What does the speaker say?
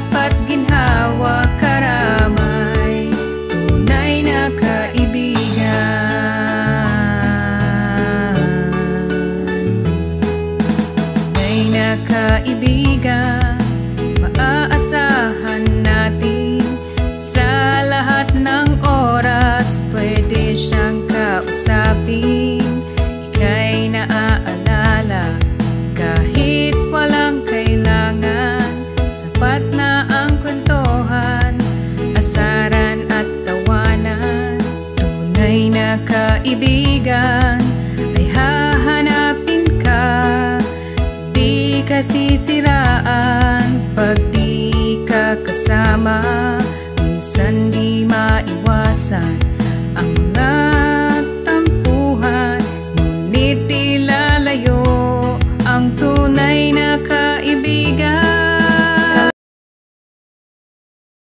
dapat ginhawa karamay Tunay na kaibigan. Tunay na kaibigan kaibigan ay hahanapin ka. Di ka sisiraan pag di ka kasama. Minsan di maiwasan ang mga tampuhan. Ngunit ilalayo ang tunay na kaibigan.